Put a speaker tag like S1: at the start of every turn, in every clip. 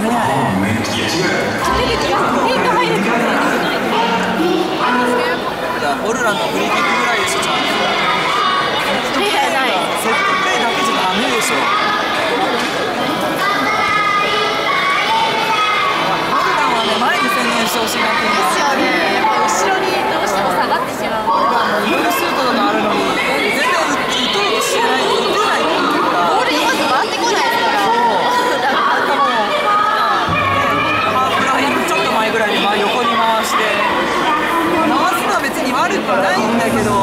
S1: ホルランのフリーキックぐらいで
S2: す
S1: 悪くないんだけど。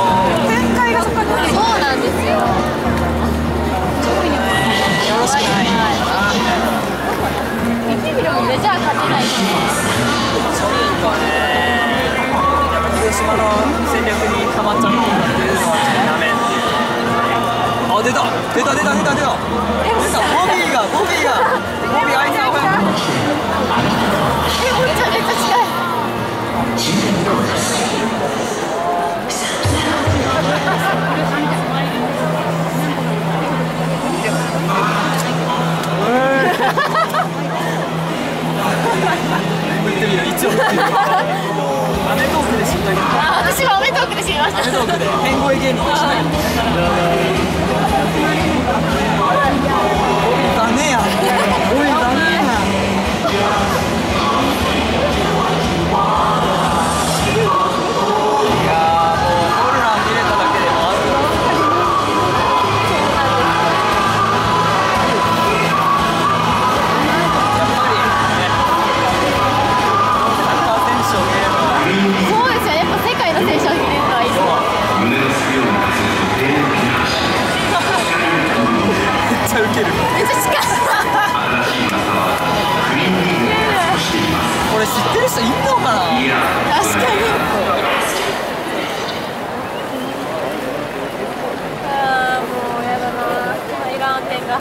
S1: 展開がそこに。
S2: そうなんですよ。
S1: よろしくない。
S2: 見てみメジャー勝てない。し
S1: ちょっとねやっぱ広島の戦略にはまっちゃったっていうのはちょっとダメあ出た。出た出た出た。出た。出たボビーがボビーが。ボビーあいつは
S2: えめっちゃめっちゃ近い
S1: 言人いんのかな？
S2: 確かに。あーもうやだな。いらん点が。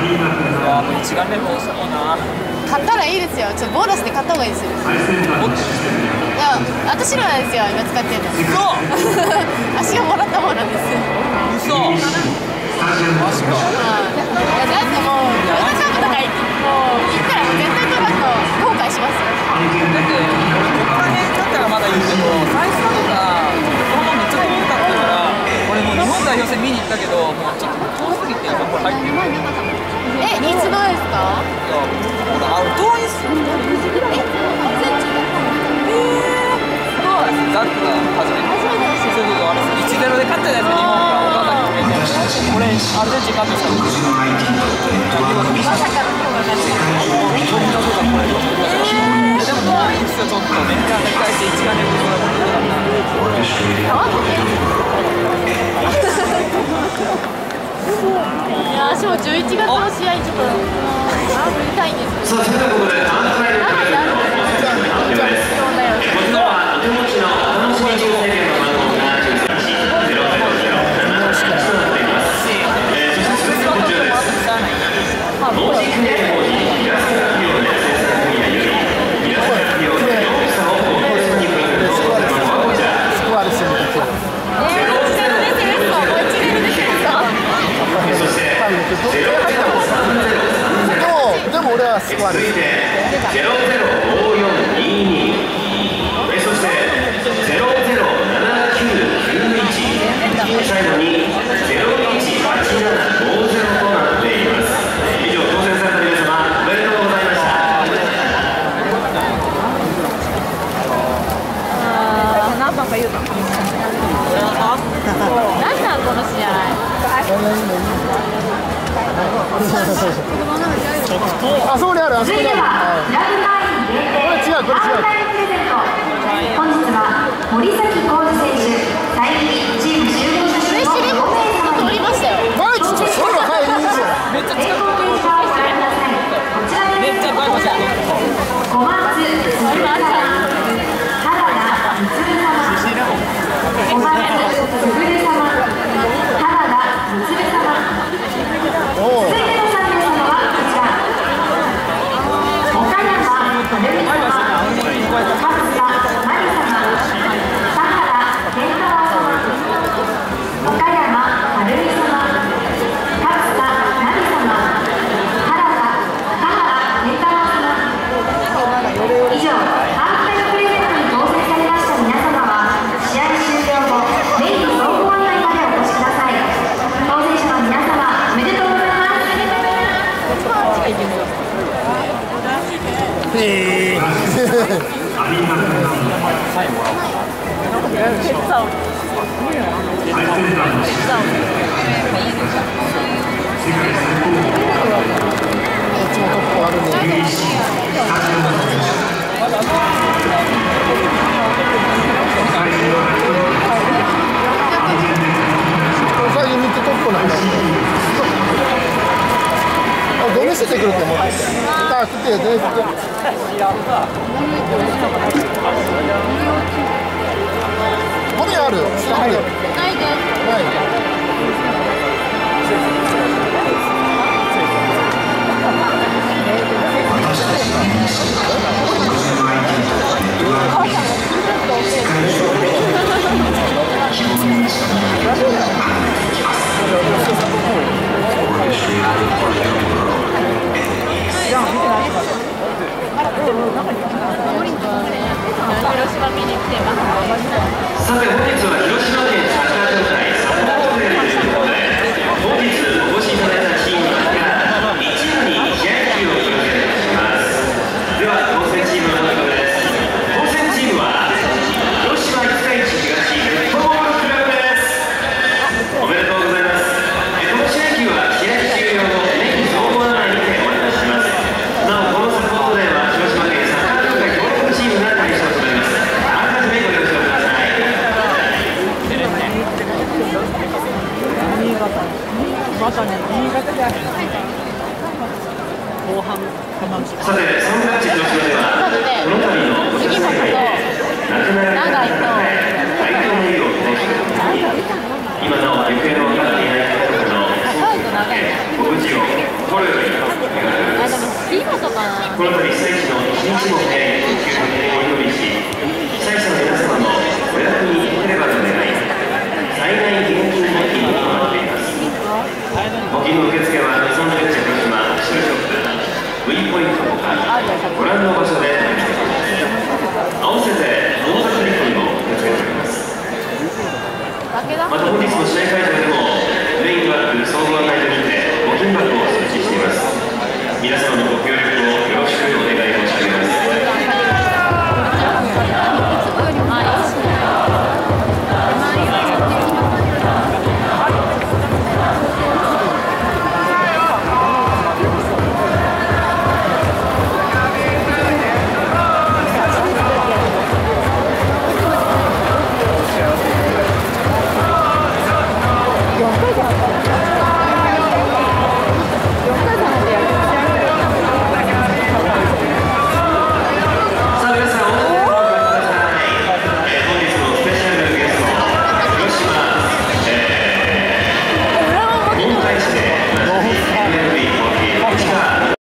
S1: いやーもう一眼レフ欲しいな。
S2: 買ったらいいですよ。ちょっとボーナスで買った方がいいですよ。いや私のなんですよ今使ってるの。足がもらった方なんです
S1: 嘘嘘マジか
S2: いやだってもうヨーロッパとか行ってもう行ったら絶対トラック後悔しますよ
S1: だってここら辺だったらまだいいけど最初とかこのままめっちゃ遠かったから俺もう日本代表戦見に行ったけどもうちょっと遠すぎてここ入ってるいや
S2: えいつのですか？
S1: ほら遠いっすよザックがて俺アルゼンチン勝ってたんですよ
S2: まさかの今日が勝ち
S1: でも遠いんですよちょっと。メンターに対して一眼レフでもらった
S2: いや私も11月の試合ちょっとあ見たいんですよ
S3: さあそれではここでハーフタイムプレーの発表です
S2: そうだよ
S3: こちらはお手持ちのお楽しみ抽選券の番号が130007となっています、えー、そしてそれではこちらです同時記念文字イラスト発表で制作分野よりイラスト発表で大きさをお客様にプレゼントする番号はこちら
S2: えー、1年ですよもう1年ですよ
S3: そして003030
S4: でも俺はスコアです
S3: 続いて005422えそして007991最後に018750となっています以上当選された皆様おめでとうございました
S2: 何番か言うか何なんこの試合
S4: それ
S5: では
S4: に見せてくると思って。
S6: 的真是太香了。旁边，
S3: さて、サンガでは、この度の
S6: 杉本と。
S3: 長井と。愛嬌のいいをこの人、今なお行方の分からない方々のご無事を心より願っております。この度、の一日も早い復旧